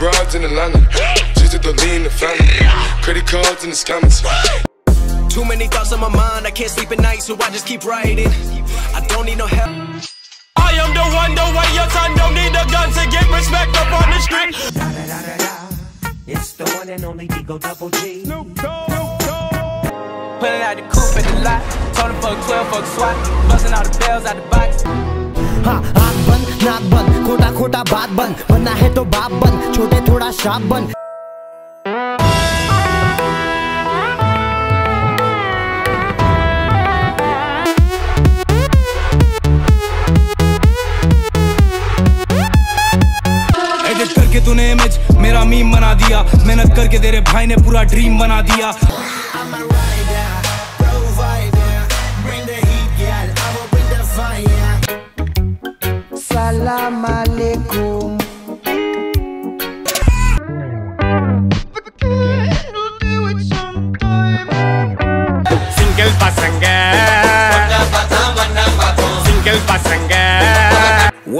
broads in the Just at the lean, the family. Credit cards and the scammers. Too many thoughts on my mind, I can't sleep at night, so I just keep writing. I don't need no help. I am the one, don't way your time. don't need a gun to get respect up on the street. Da, da, da, da, da. It's the one and only Digo Double G. No, no. Pulling out the coupe at the lot. Told him fuck 12, fuck swat. Busting all the bells out the box. Ha, I'm bun, not bun. खोटा खोटा बात बंद, बनना है तो बाप बन छोटे थोड़ा शाप बन करके तूने इमेज मेरा मीम बना दिया। मेहनत करके तेरे भाई ने पूरा ड्रीम बना दिया।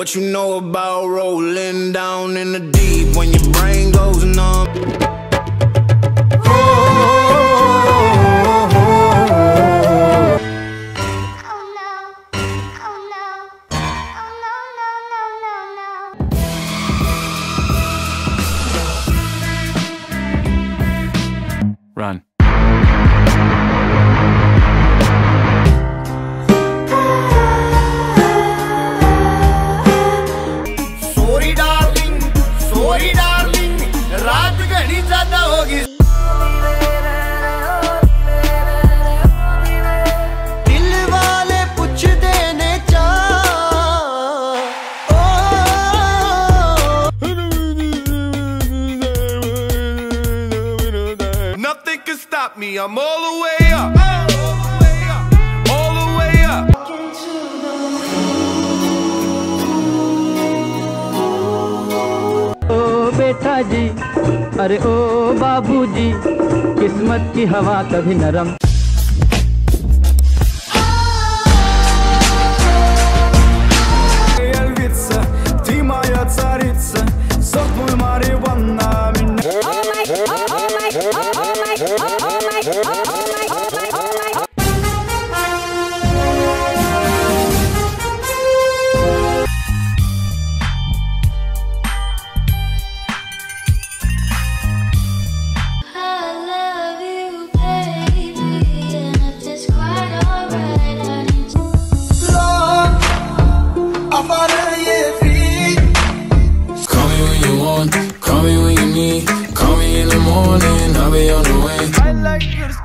What you know about rolling down in the deep when your brain stop me. I'm all the way up. All the way up. ओ बेटा जी अरे ओ बाबूजी किस्मत की हवा कभी नरम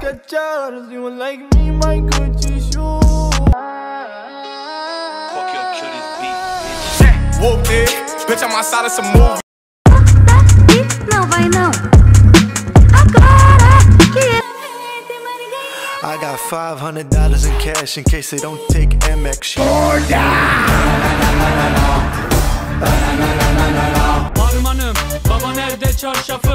like your Skechers, you like me, my Gucci shoes. Fuck your kill this beat. Whoop it, bitch, I'm outside of some movie. Não vai não. Agora que I got five hundred dollars in cash in case they don't take Amex. Harmanım, baba nerede çarşafım?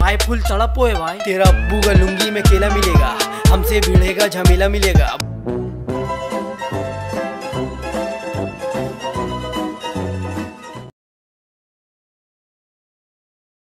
भाई full तड़प है भाई तेरा अब्बू का लुंगी में केला मिलेगा हमसे भिड़ेगा झमेला मिलेगा